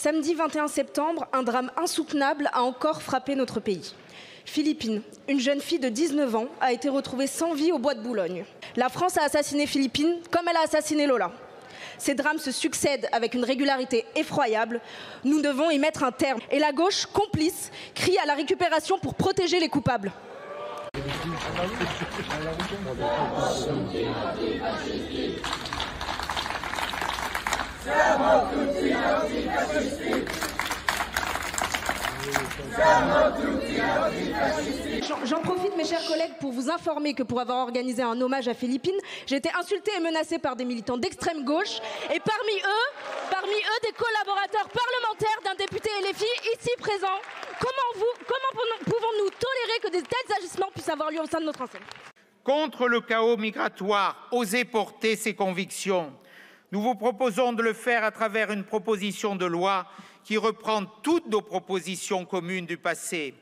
Samedi 21 septembre, un drame insoutenable a encore frappé notre pays. Philippine, une jeune fille de 19 ans, a été retrouvée sans vie au bois de Boulogne. La France a assassiné Philippine comme elle a assassiné Lola. Ces drames se succèdent avec une régularité effroyable. Nous devons y mettre un terme. Et la gauche, complice, crie à la récupération pour protéger les coupables. J'en profite, mes chers collègues, pour vous informer que pour avoir organisé un hommage à Philippine, j'ai été insultée et menacée par des militants d'extrême gauche et parmi eux, parmi eux, des collaborateurs parlementaires d'un député LFI ici présent. Comment, comment pouvons-nous tolérer que des tels agissements puissent avoir lieu au sein de notre enceinte? Contre le chaos migratoire, osez porter ses convictions. Nous vous proposons de le faire à travers une proposition de loi qui reprend toutes nos propositions communes du passé.